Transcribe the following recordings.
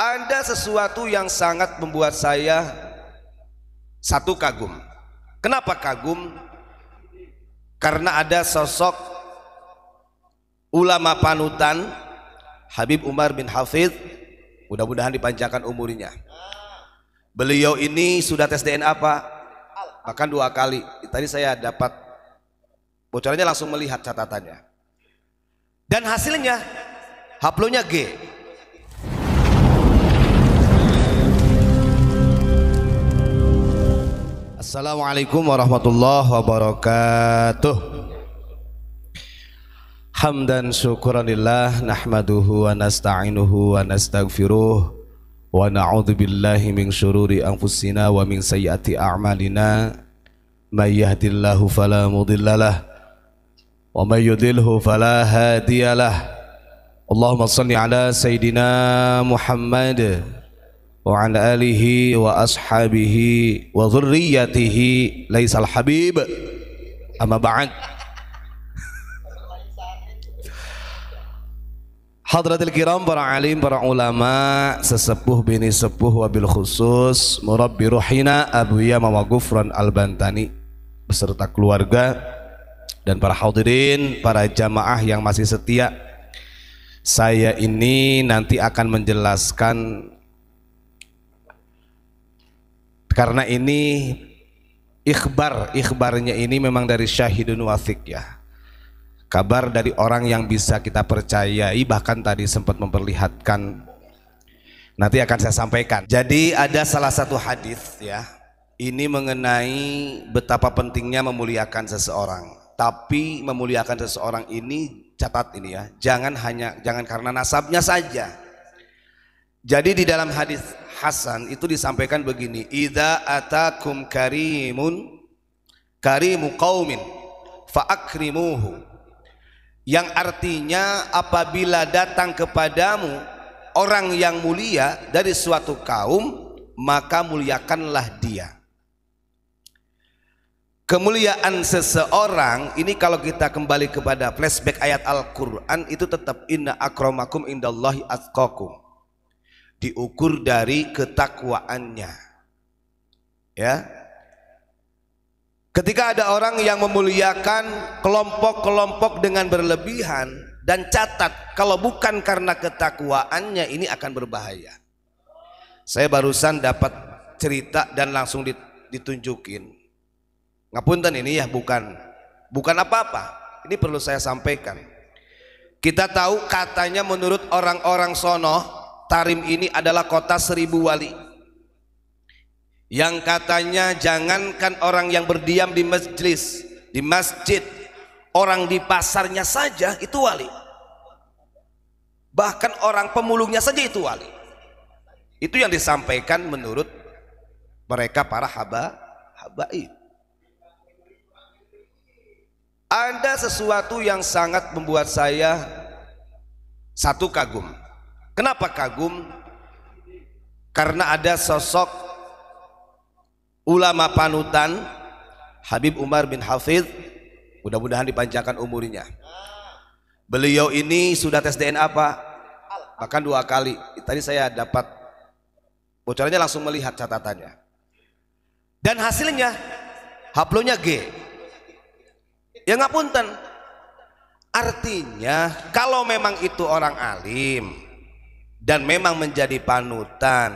Ada sesuatu yang sangat membuat saya satu kagum. Kenapa kagum? Karena ada sosok ulama panutan Habib Umar bin Hafid. Mudah-mudahan dipanjangkan umurnya. Beliau ini sudah tes DNA apa? Bahkan dua kali. Tadi saya dapat bocorannya langsung melihat catatannya. Dan hasilnya haplonya G. Assalamualaikum warahmatullahi wabarakatuh. Hamdan syukuranillah nahmaduhu wa nasta'inuhu wa nastaghfiruh wa na'udzu billahi min syururi anfusina wa min sayyiati a'malina. May yahdihillahu fala mudhillalah wa may yudhilhu fala hadiyalah Allahumma salli ala sayidina Muhammad wa ala alihi wa ashabihi wa dhurriyyatihi laisal habib. Amma ba'd. Hadratil kiram para alim para ulama sesepuh bini sepuh wabil khusus murabbi ruhina Abu Yama wa Al-Bantani beserta keluarga dan para hadirin para jamaah yang masih setia. Saya ini nanti akan menjelaskan karena ini ikhbar ikhbarnya ini memang dari syahidun wasik ya. Kabar dari orang yang bisa kita percayai bahkan tadi sempat memperlihatkan. Nanti akan saya sampaikan. Jadi ada salah satu hadis ya. Ini mengenai betapa pentingnya memuliakan seseorang. Tapi memuliakan seseorang ini catat ini ya jangan hanya jangan karena nasabnya saja. Jadi di dalam hadis Hasan itu disampaikan begini, "Idza atakum karimun karimu qaumin faakrimuhu." Yang artinya apabila datang kepadamu orang yang mulia dari suatu kaum, maka muliakanlah dia. Kemuliaan seseorang ini kalau kita kembali kepada flashback ayat Al-Qur'an itu tetap inna akramakum indallahi atqakum diukur dari ketakwaannya. Ya. Ketika ada orang yang memuliakan kelompok-kelompok dengan berlebihan dan catat kalau bukan karena ketakwaannya ini akan berbahaya. Saya barusan dapat cerita dan langsung ditunjukin. Ngapunten ini ya bukan bukan apa-apa. Ini perlu saya sampaikan. Kita tahu katanya menurut orang-orang sono Tarim ini adalah kota seribu wali. Yang katanya jangankan orang yang berdiam di masjid, di masjid orang di pasarnya saja itu wali. Bahkan orang pemulungnya saja itu wali. Itu yang disampaikan menurut mereka para haba habaib. Ada sesuatu yang sangat membuat saya satu kagum Kenapa kagum? Karena ada sosok ulama panutan Habib Umar bin Hafid mudah-mudahan dipanjangkan umurnya. Beliau ini sudah tes DNA apa? bahkan dua kali. Tadi saya dapat bocorannya langsung melihat catatannya. Dan hasilnya haplonya G. Ya ngapunten. Artinya kalau memang itu orang alim dan memang menjadi panutan.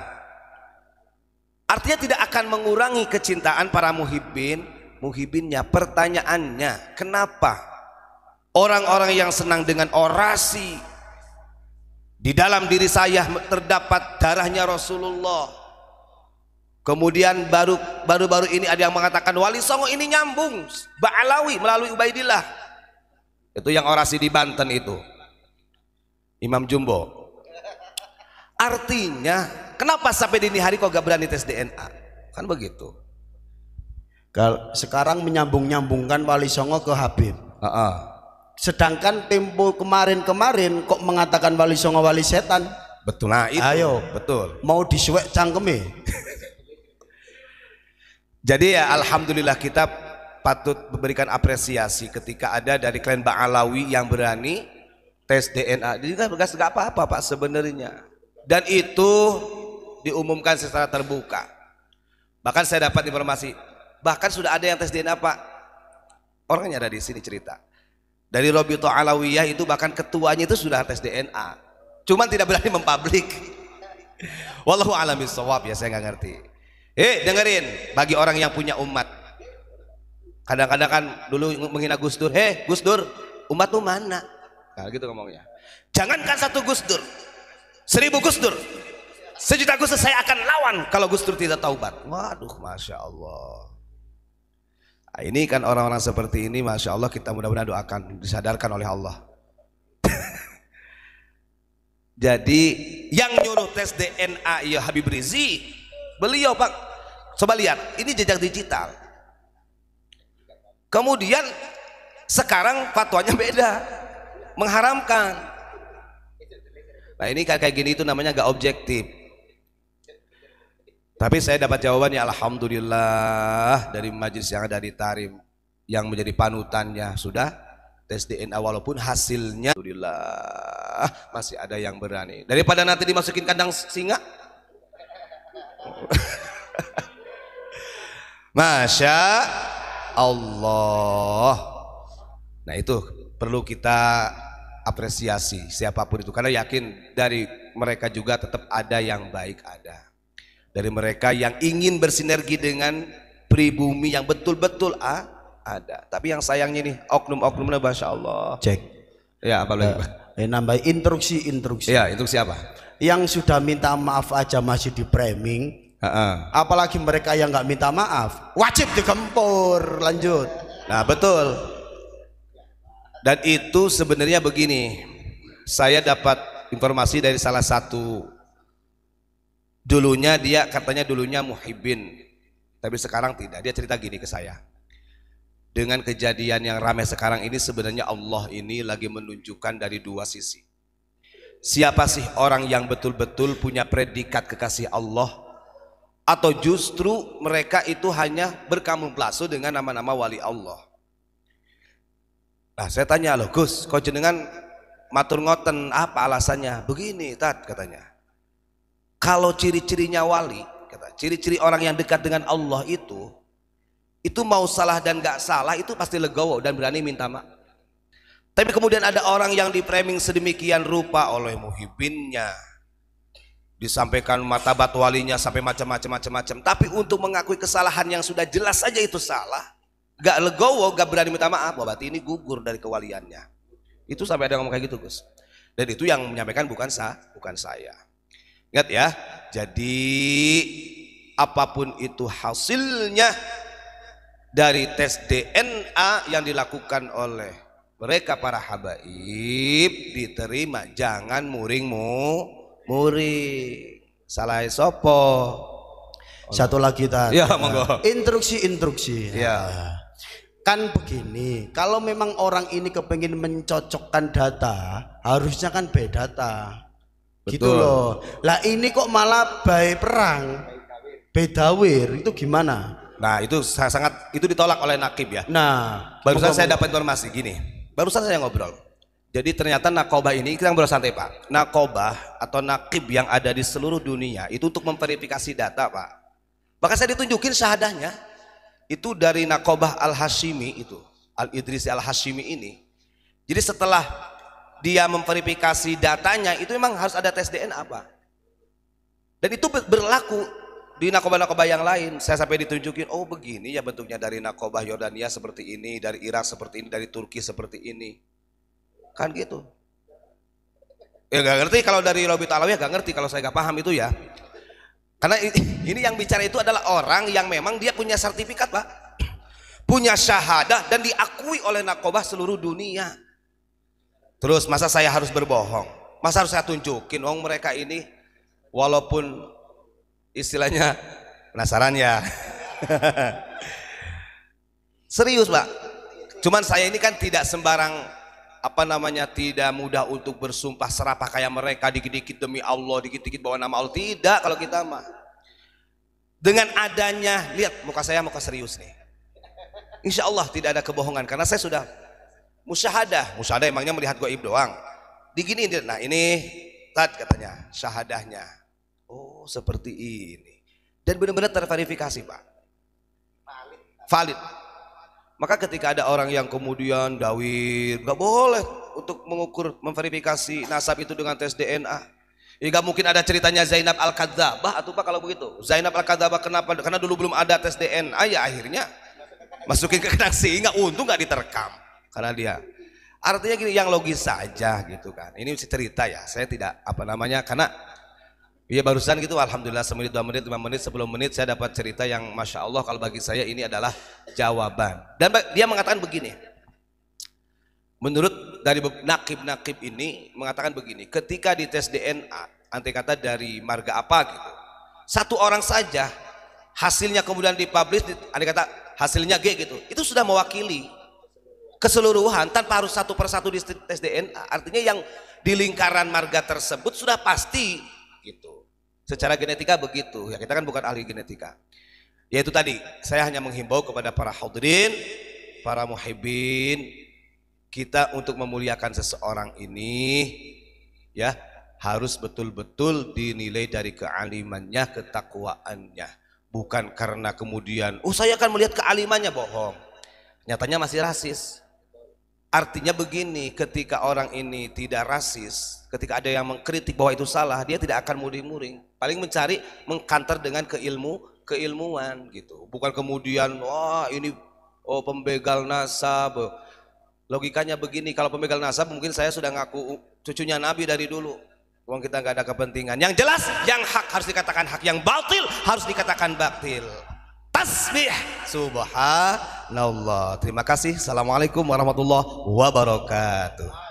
Artinya tidak akan mengurangi kecintaan para muhibbin. Muhibbinnya pertanyaannya kenapa orang-orang yang senang dengan orasi di dalam diri saya terdapat darahnya Rasulullah? Kemudian baru baru-baru ini ada yang mengatakan wali songo ini nyambung Ba'alawi melalui Ubaidillah. Itu yang orasi di Banten itu. Imam Jumbo Artinya, kenapa sampai dini hari kok gak berani tes DNA? Kan begitu. Sekarang menyambung-nyambungkan Wali Songo ke Habib. Uh -uh. Sedangkan tempo kemarin-kemarin kok mengatakan Wali Songo Wali Setan. Betul nah itu. Ayo, betul. Mau disuek cangkeme. Jadi ya alhamdulillah kita patut memberikan apresiasi ketika ada dari klan Ba'alawi yang berani tes DNA. Jadi kan gak apa-apa Pak sebenarnya dan itu diumumkan secara terbuka. Bahkan saya dapat informasi bahkan sudah ada yang tes DNA pak. Orangnya ada di sini cerita. Dari Robito Alawiyah itu bahkan ketuanya itu sudah tes DNA cuman tidak berani mempublik. Wallahu alam bisawab ya saya nggak ngerti. Eh dengerin bagi orang yang punya umat. Kadang-kadang kan dulu menghina Gus Dur. Heh Gus Dur umatmu mana? Nah gitu ngomongnya. Jangankan satu Gus Dur seribu Gus Dur. Sejuta Gus Dur saya akan lawan kalau Gus Dur tidak taubat. Waduh Masya Allah. Nah, ini kan orang-orang seperti ini Masya Allah kita mudah-mudahan doakan disadarkan oleh Allah. Jadi yang nyuruh tes DNA ya Habib Rizi beliau pak coba lihat ini jejak digital. Kemudian sekarang fatwanya beda. Mengharamkan Nah ini kayak gini itu namanya gak objektif. Tapi saya dapat jawabannya Alhamdulillah dari majlis yang ada di Tarim yang menjadi panutannya. Sudah tes DNA walaupun hasilnya Alhamdulillah masih ada yang berani. Daripada nanti dimasukin kandang singa? Masya Allah. Nah itu perlu kita apresiasi siapa pun itu. Karena yakin dari mereka juga tetap ada yang baik ada. Dari mereka yang ingin bersinergi dengan pribumi yang betul-betul ah, ada. Tapi yang sayangnya nih oknum-oknumnya Masya Allah. Cek. Ya apa lagi uh, eh, nambah instruksi instruksi. Ya instruksi apa? Yang sudah minta maaf aja masih di framing. Uh -uh. apalagi mereka yang nggak minta maaf wajib digempur lanjut. Nah betul dan itu sebenarnya begini, saya dapat informasi dari salah satu dulunya dia katanya dulunya muhibin, tapi sekarang tidak. Dia cerita gini ke saya. Dengan kejadian yang ramai sekarang ini sebenarnya Allah ini lagi menunjukkan dari dua sisi. Siapa sih orang yang betul-betul punya predikat kekasih Allah atau justru mereka itu hanya berkamuflase dengan nama-nama wali Allah. Nah saya tanya loh Gus, kau jenengan matur ngoten apa alasannya? Begini tat katanya. Kalau ciri-cirinya wali, kata, ciri-ciri orang yang dekat dengan Allah itu, itu mau salah dan gak salah itu pasti legowo dan berani minta maaf. Tapi kemudian ada orang yang di framing sedemikian rupa oleh muhibinnya, disampaikan mata batu walinya sampai macam-macam macam-macam. Tapi untuk mengakui kesalahan yang sudah jelas saja itu salah, gak legowo, gak berani minta maaf, berarti ini gugur dari kewaliannya. Itu sampai ada ngomong kayak gitu, Gus. Dan itu yang menyampaikan bukan sah, bukan saya. Ingat ya, jadi apa pun itu hasilnya dari tes DNA yang dilakukan oleh mereka para habaib diterima, jangan muringmu muring. Salah sopo. Satu lagi tadi. Ya, monggo. Instruksi-instruksi. Ya kan begini kalau memang orang ini kepingin mencocokkan data harusnya kan beda data. Gitu loh. Lah ini kok malah baik perang? Bedawir itu gimana? Nah itu sangat itu ditolak oleh nakib ya. Nah barusan saya dapat informasi gini. Barusan saya ngobrol. Jadi ternyata nakobah ini kita ngobrol santai pak. Nakobah atau nakib yang ada di seluruh dunia itu untuk memverifikasi data pak. Bahkan saya ditunjukin syahadahnya itu dari Nakobah Al-Hashimi itu Al-Idrisi Al-Hashimi ini. Jadi setelah dia memverifikasi datanya itu memang harus ada tes DNA apa dan itu berlaku di nakobah-nakobah yang lain. Saya sampai ditunjukin oh begini ya bentuknya dari nakobah Yordania seperti ini dari Irak seperti ini dari Turki seperti ini. Kan gitu. Ya gak ngerti kalau dari Robi Talawi ya gak ngerti kalau saya gak paham itu ya karena ini yang bicara itu adalah orang yang memang dia punya sertifikat, Pak. Punya syahadah dan diakui oleh nakobah seluruh dunia. Terus masa saya harus berbohong? Masa harus saya tunjukin oh mereka ini walaupun istilahnya penasaran ya. Serius, Pak. Cuman saya ini kan tidak sembarang apa namanya tidak mudah untuk bersumpah serapah kayak mereka dikit-dikit demi Allah dikit-dikit bawa nama Allah tidak kalau kita mah dengan adanya lihat muka saya muka serius nih Insya Allah tidak ada kebohongan karena saya sudah musyahadah musyahadah emangnya melihat goib doang digini nah ini Tad katanya, syahadahnya. Oh, seperti ini. Dan benar-benar terverifikasi, Pak. Valid. Maka ketika ada orang yang kemudian dawir, nggak boleh untuk mengukur, memverifikasi nasab itu dengan tes DNA. Ya gak mungkin ada ceritanya Zainab Al-Kadzabah atau Pak kalau begitu. Zainab Al-Kadzabah kenapa? Karena dulu belum ada tes DNA ya akhirnya masukin ke kandang nggak untung nggak diterkam karena dia artinya gini yang logis saja gitu kan ini cerita ya saya tidak apa namanya karena ya barusan gitu alhamdulillah semenit dua menit lima menit sebelum menit saya dapat cerita yang masya Allah kalau bagi saya ini adalah jawaban. Dan dia mengatakan begini. Menurut dari nakib-nakib ini mengatakan begini ketika di tes DNA anti kata dari marga apa gitu satu orang saja hasilnya kemudian dipublish anti kata hasilnya G gitu itu sudah mewakili keseluruhan tanpa harus satu persatu di tes DNA artinya yang di lingkaran marga tersebut sudah pasti gitu secara genetika begitu. Ya kita kan bukan ahli genetika. Yaitu tadi. Saya hanya menghimbau kepada para hadirin para muhibbin kita untuk memuliakan seseorang ini ya harus betul-betul dinilai dari kealimannya ketakwaannya. Bukan karena kemudian oh saya akan melihat kealimannya. Bohong. Nyatanya masih rasis artinya begini ketika orang ini tidak rasis ketika ada yang mengkritik bahwa itu salah dia tidak akan muring-muring paling mencari mengkantar dengan keilmu keilmuan gitu bukan kemudian wah ini oh pembegal nasab logikanya begini kalau pembegal nasab mungkin saya sudah ngaku cucunya nabi dari dulu Uang kita nggak ada kepentingan. Yang jelas, yang hak harus dikatakan hak, yang batil harus dikatakan batil. Tasbih subhanallah. Terima kasih. Assalamualaikum warahmatullahi wabarakatuh.